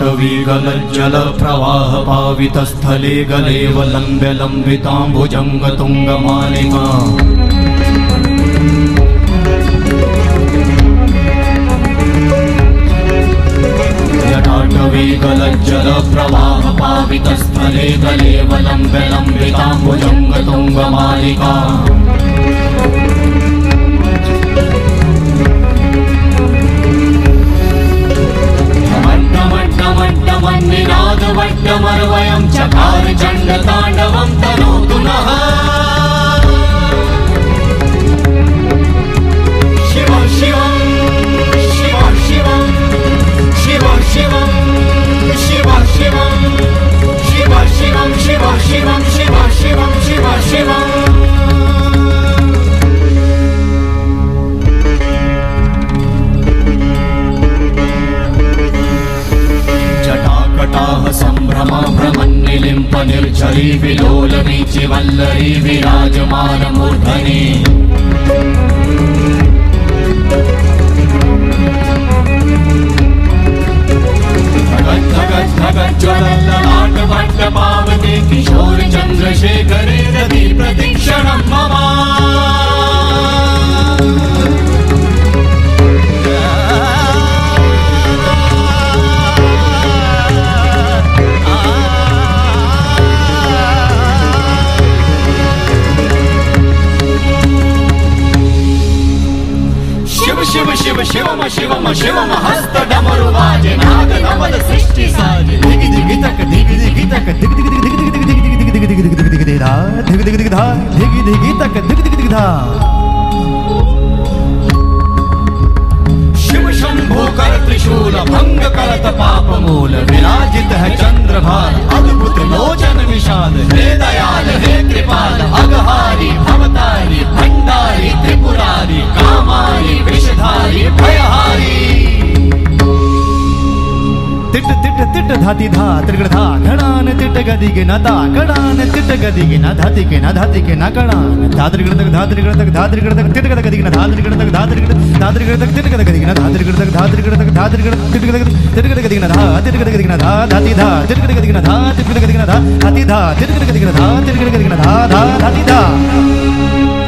जटाटवीगलज्जलप्रवाहपावितस्थले गलेव लम्ब्य लम्बिताम्बुजङ्गतुङ्गमालिका जटाटवीगलज्जलप्रवाहपावितस्थले गलेव लम्ब्य लम्बिताम्बुजङ्गतुङ्गमालिका चण्डताण्डवं तनोतु नः धा त्रिगण धा घणान चिट गदिगे ना धा कणान चिट गदिगे ना धाति के ना धाति के ना कणान धा गण तक धा त्रिगण तक धा त्रिगण तक चिट गदिगे ना धा गण तक धा त्रिगण धा त्रिगण तक चिट गदिगे ना धा त्रिगण तक धा त्रिगण तक धा त्रिगण चिट गदिगे चिट गदिगे ना धा चिट गदिगे ना धा धाति धा चिट गदिगे ना धा चिट गदिगे ना धा हाति धा चिट गदिगे ना धा चिट गदिगे ना धा धा धाति धा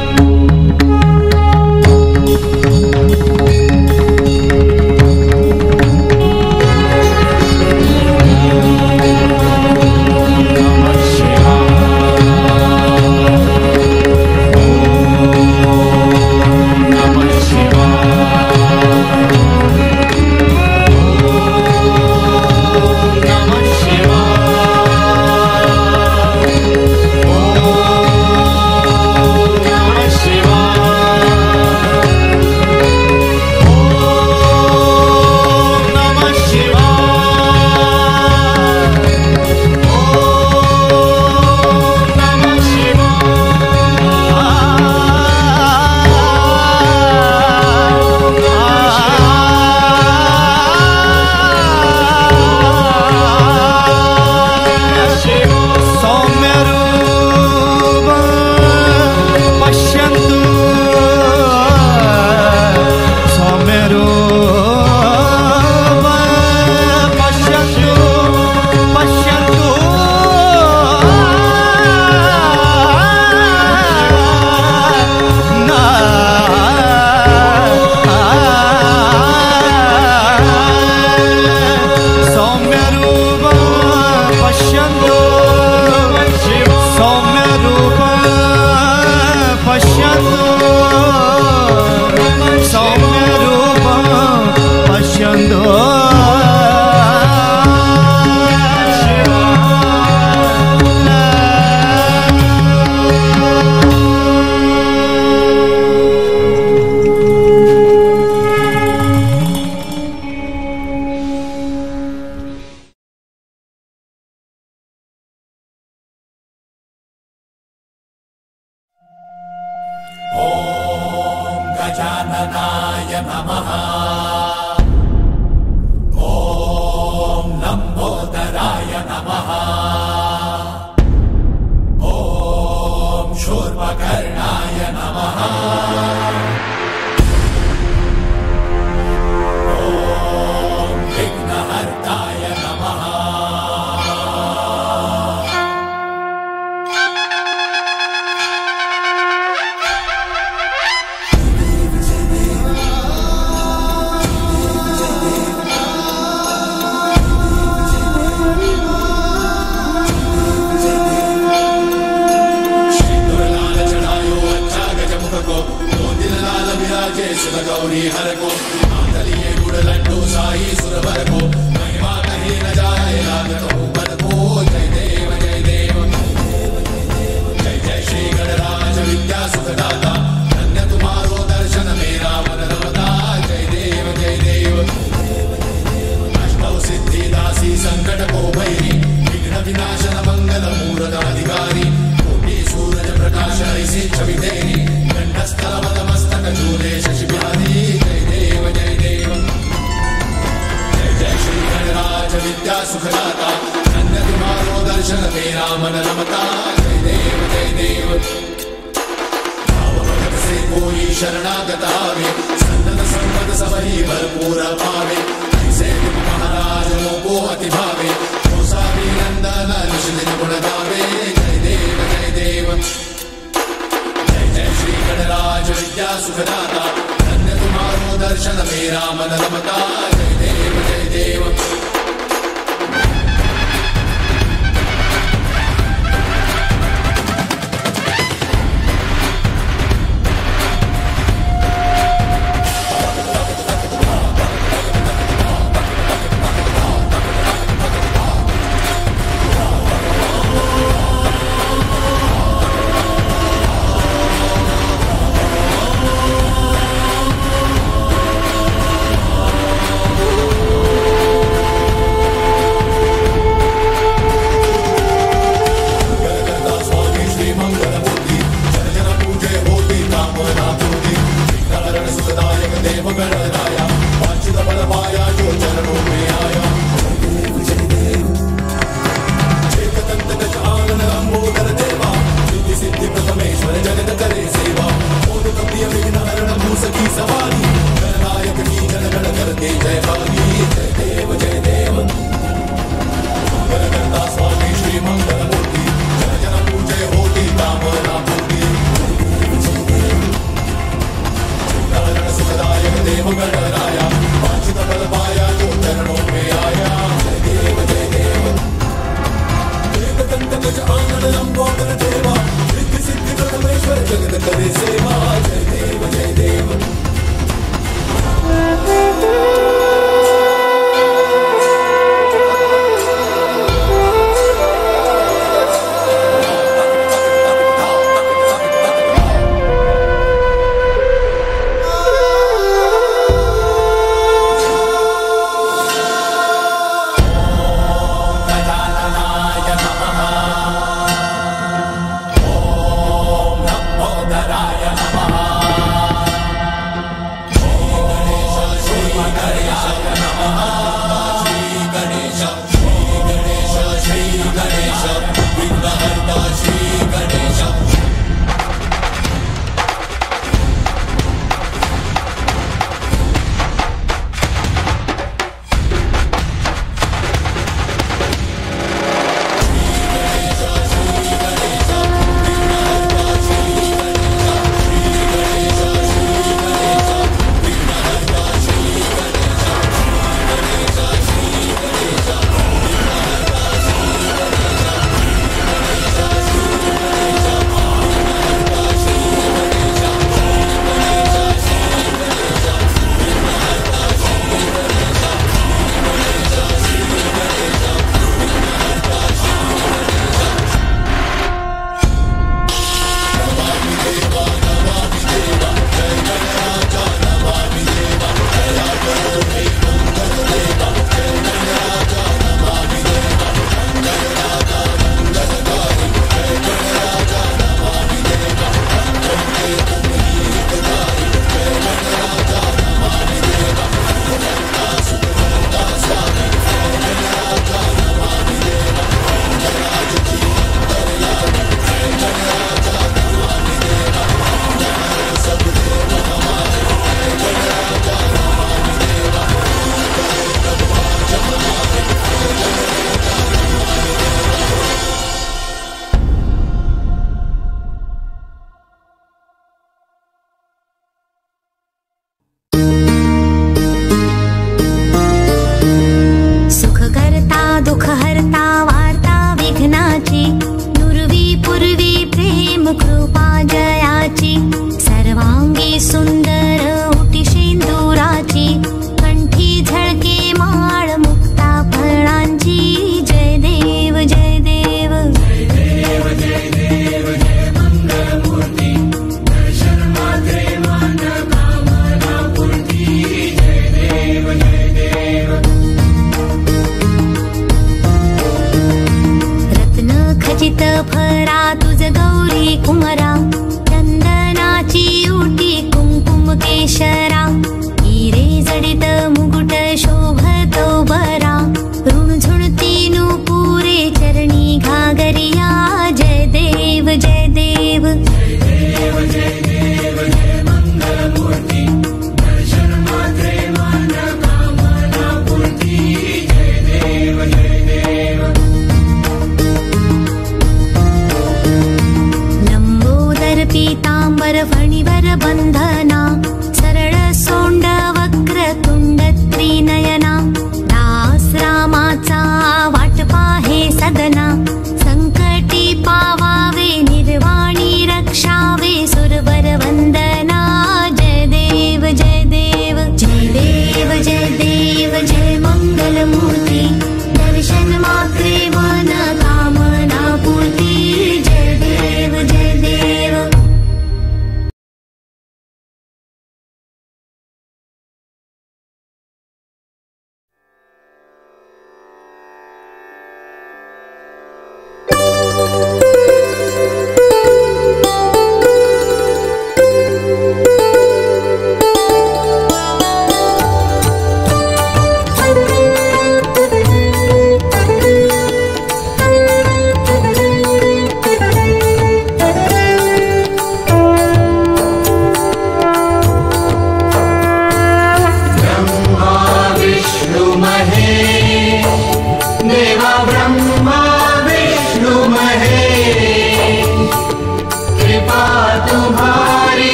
सुखदाता धन्य तुम्हारो दर्शन मेरा मन रमता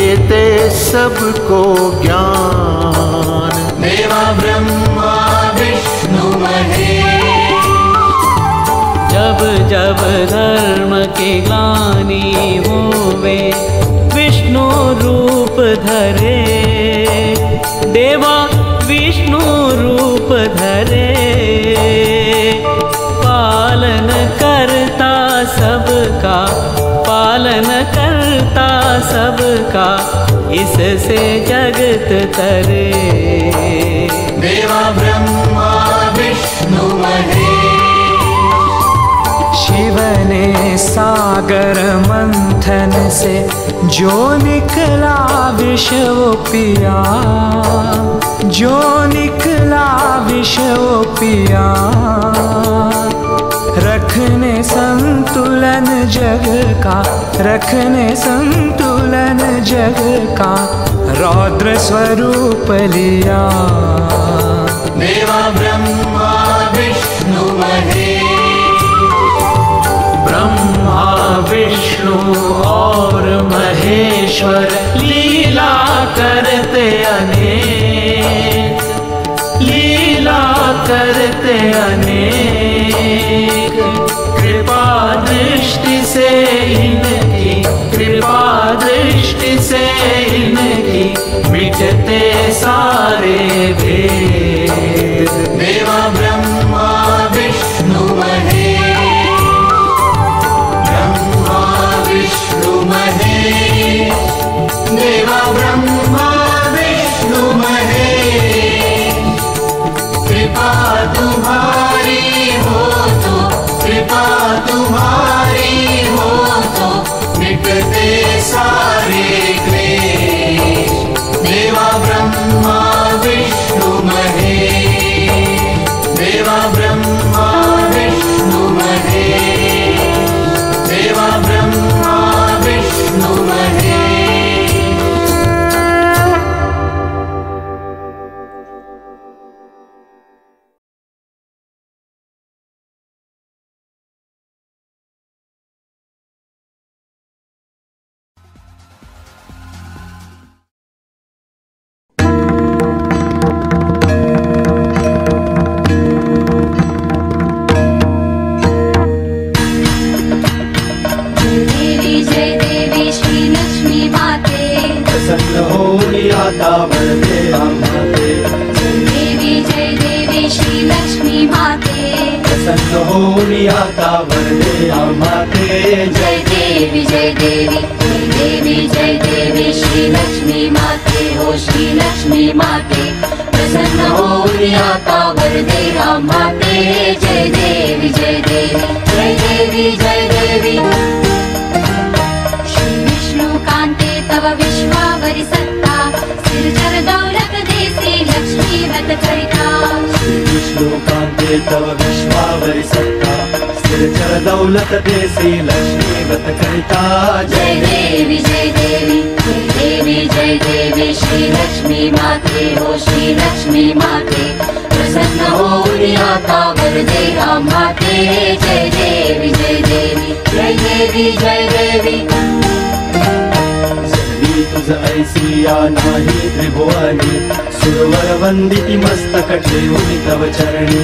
देते सबको ज्ञान। देवा ब्रह्मा विष्णु महेश। जब जब धर्म के ग्लानि होवे विष्णु रूप धरे। देवा विष्णु रूप धरे। पालन करता सबका पालन करता सबका इससे जगत तरे। देवा ब्रह्मा विष्णु महेश शिव ने सागर मंथन से जो निकला विश्व पिया। जो निकला विश्व पिया। रखने संतुलन जग का, रखने संतुलन जग का, रौद्र स्वरूप लिया। देवा ब्रह्मा विष्णु ब्रह्मा विष्णु और महेश्वर लीला करते अनेक। लीला करते अनेक। कृपा दृष्टि से इनकी कृपा दृष्टि से इनकी मिटते सारे भेद। देवा तव विश्वावरि सत्ता स्थिर दौलत देसी लक्ष्मी व्रत करिता जय देवी जय देवी जय देवी जय देवी श्री लक्ष्मी माते हो श्री लक्ष्मी माते। हो आता वरदे राम जय देवी जय देवी जय देवी जय देवी तुझ ऐसी या नाही त्रिभुवनी? सुरवर वंदिती मस्तक ठेवून तव चरणी।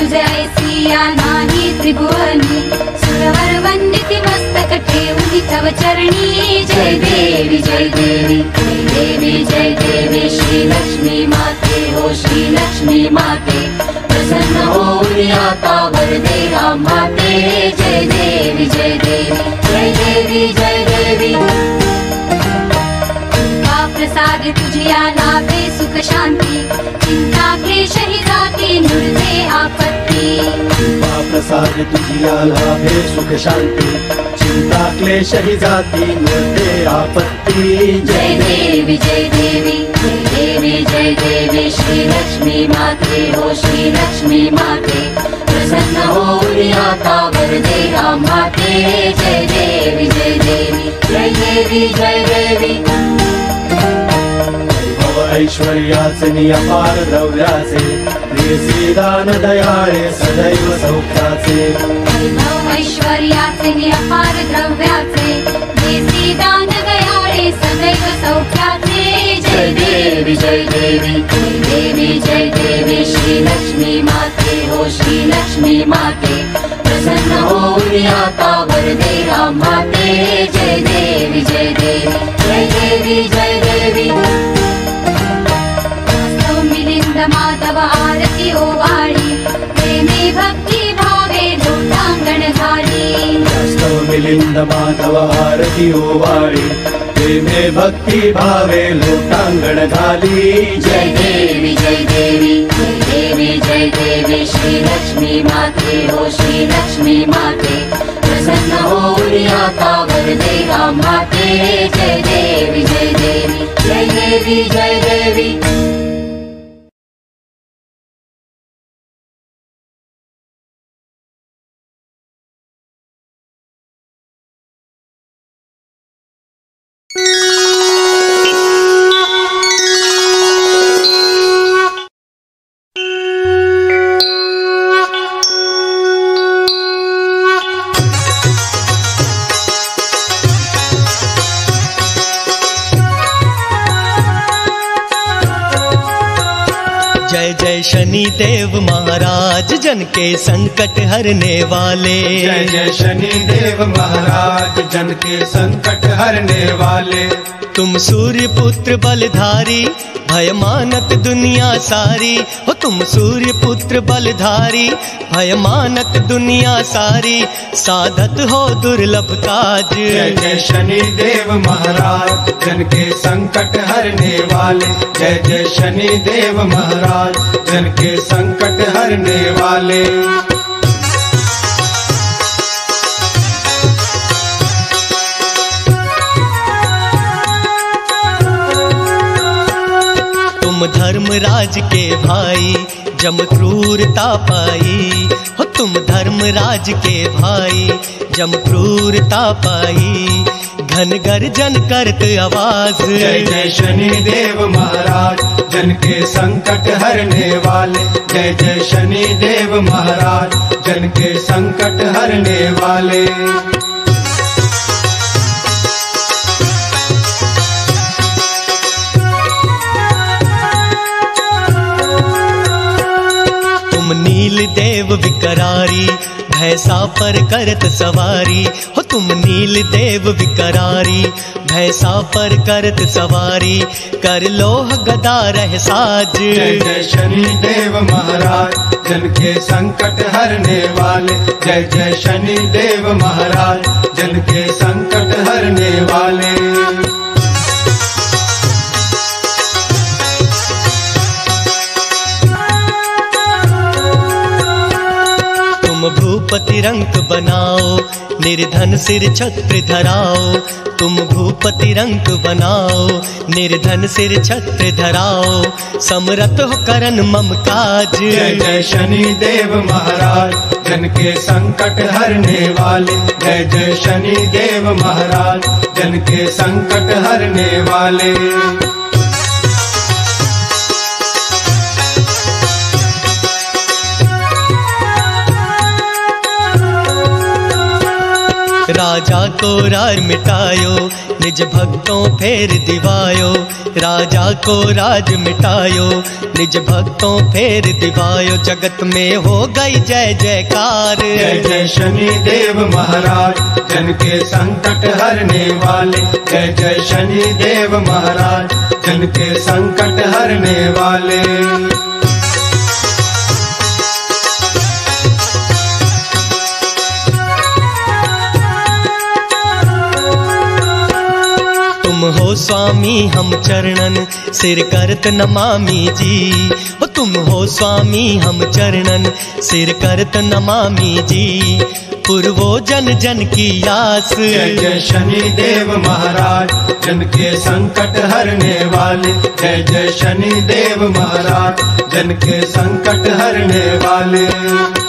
तुझे ऐसी या नाही त्रिभुवनी? सुरवर वंदिती मस्तक ठेवून तव चरणी। जय देवी जय देवी जय देवी जय देवी। श्री लक्ष्मी माते, हो श्री लक्ष्मी माते। प्रसन्न हो आता वरदे राम माते। जय देवी जय देवी जय देवी जय देवी। प्रसाद तुझिया लाभे सुख शांती। चिंता क्लेश ही जाती नुरते आपत्ती। कृपा प्रसाद तुझिया लाभे सुख शांती। चिंता क्लेश ही जाती निर्दे आपत्ती। जय देवी जय देवी जय देवी जय देवी। श्री लक्ष्मी माते हो श्री लक्ष्मी माते। प्रसन्न होऊन आता वरदे माते। जय देवी जय देवी जय देवी जय देवी। ऐश्वर्याचे नि अपार द्रव्याचे देसी दान दयाळे सदैव सौख्याचे वैभव ऐश्वर्याचे नि अपार द्रव्याचे देसी दान दयाळे सदैव सौख्याचे जय देवी जय देवी। देवी जय देवी श्री लक्ष्मी माते श्री लक्ष्मी माते। प्रसन्न वरदे माते। जय देवी जय देवी जय देवी जय देवी प्रेमी भक्ती भावे लोटांगण झाली वास्तव मिलिंद माधव आरती ओवाळी प्रेमे भक्ती भावे लोटांगण घाली जय देवी जय देवी जय देवी जय देवी श्री लक्ष्मी माते हो श्री लक्ष्मी माते। प्रसन्न आता वरदे माते। जय देवी जय देवी जय देवी जय देवी शनि देव महाराज, जन के संकट हरने वाले। जय जय शनि देव महाराज, जन के संकट हरने वाले। तुम सूर्य पुत्र बलधारी भय मानत दुनिया सारी। हो तुम सूर्य पुत्र बलधारी भय मानत दुनिया सारी। साधत हो दुर्लभ काज। जय जय शनि देव महाराज, जन के संकट हरने वाले। जय जय शनि देव महाराज, जन के संकट हरने वाले। धर्मराज के भाई, जम क्रूरता पाई। हो तुम धर्मराज के भाई, जम क्रूरता पाई। घन गर्जन करत आवाज़। जय जय शनि देव महाराज, जन के संकट हरने वाले। जय जय शनि देव महाराज, जन के संकट हरने वाले। विकरारी भैसा पर करत सवारी। हो तुम नील देव विकरारी भैसा पर करत सवारी। कर लोह गदा रह साज। जय जय शनि देव महाराज, जन के संकट हरने वाले। जय जय शनि देव महाराज, जन के संकट हरने वाले। भूपति बनाओ, निर्धन सिर छत्र धराओ, तुम भूपति रंग बनाओ, निर्धन सिर छत्र धराओ समरत हो करन मम काज। जय शनि देव महाराज, जन के संकट हरने वाले। जय जय शनि देव महाराज, जन के संकट हरने वाले। राजा को रार मिटायो, निज भक्तों फेर दिवायो। राजा को राज मिटायो, निज भक्तों फेर दिवायो। जगत में हो गई जय जयकार। जय जय शनि देव महाराज, जन के संकट हरने वाले। जय जय शनि देव महाराज, जन के संकट हरने वाले। स्वामी, हम चरणन। सिर करत नमामि जी। हो तुम हो स्वामी, हम चरणन। सिर करत नमामि जी। पूर्वो जन जन की आस। जय जय शनि देव महाराज, जन के संकट हरने वाले। जय जय शनि देव महाराज, जन के संकट हरने वाले।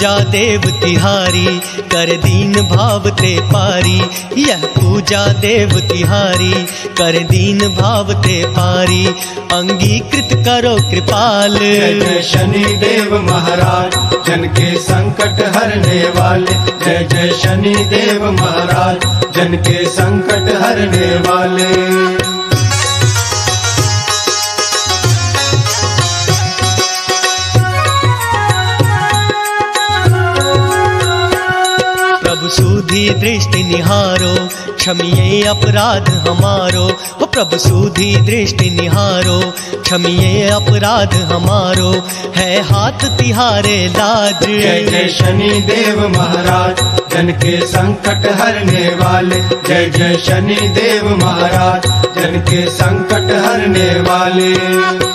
पूजा देव तिहारी, कर दीन भाव ते पारी। यह पूजा देव तिहारी, कर दीन भाव ते पारी। अंगीकृत करो कृपाल। जय शनि देव महाराज, जन के संकट हरने वाले। जय जय शनि देव महाराज, जन के संकट हरने वाले। सुधी दृष्टि निहारो, क्षमिए अपराध हमारो। हो प्रभु सुधी दृष्टि निहारो, क्षमिए अपराध हमारो। है हाथ तिहारे लाज जय जय शनि देव महाराज, जन के संकट हरने वाले। जय जय शनि देव महाराज, जन के संकट हरने वाले।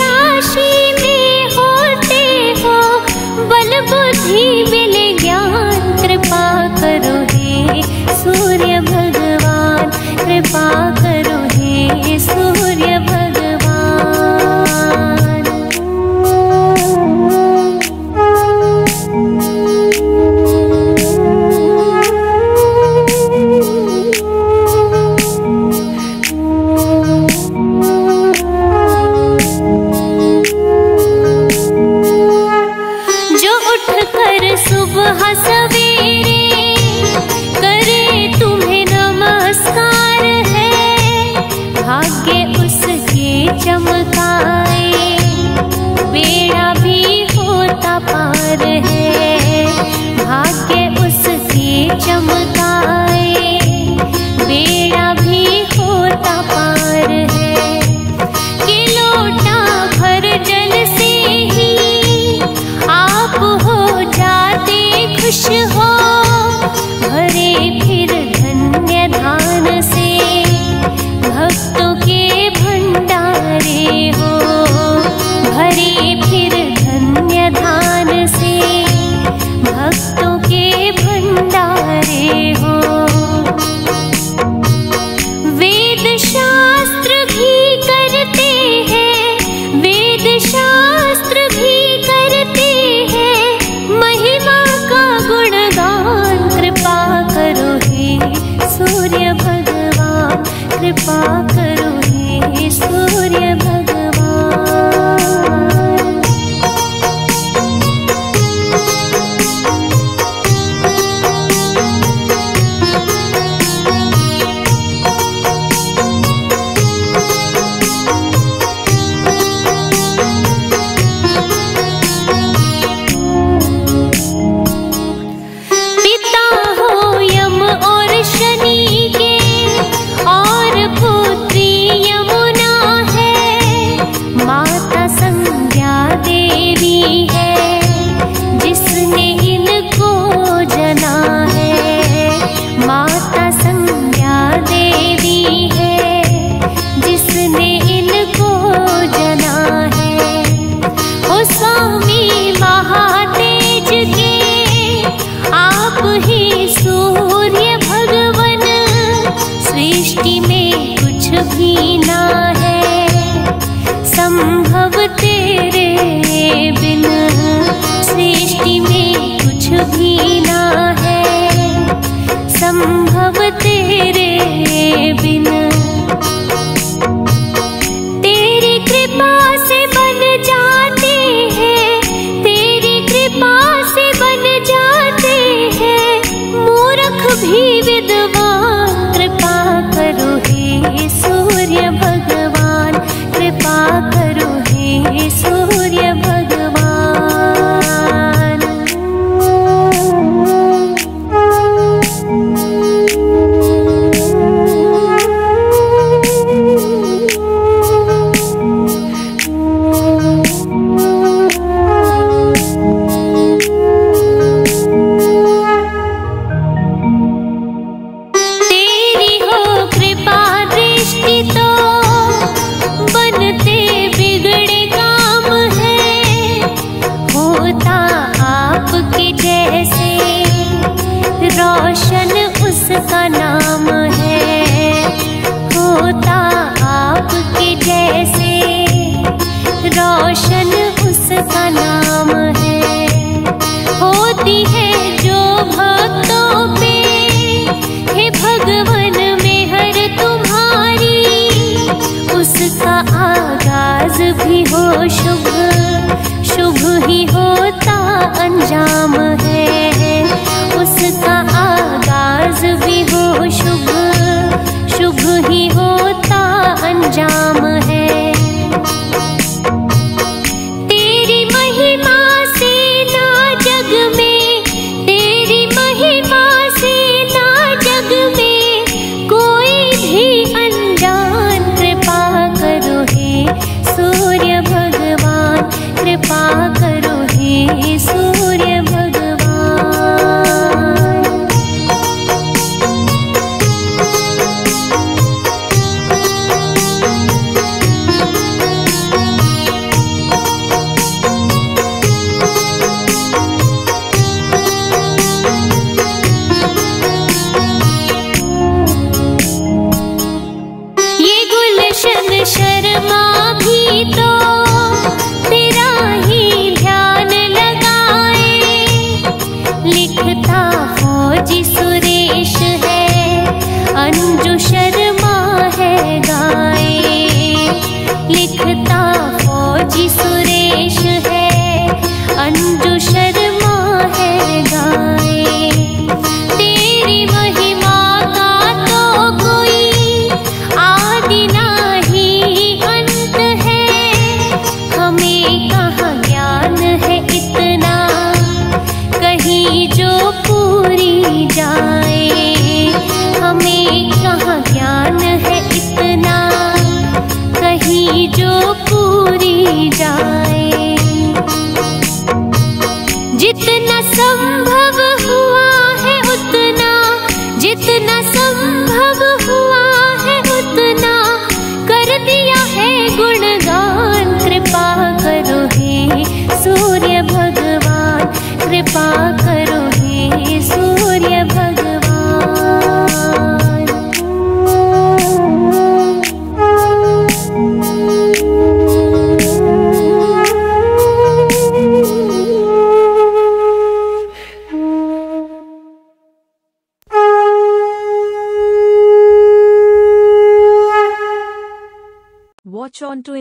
राशि में होते हो बल बुद्धि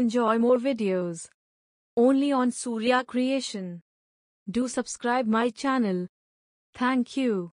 enjoy more videos. Only on Surya Creation. Do subscribe my channel. Thank you.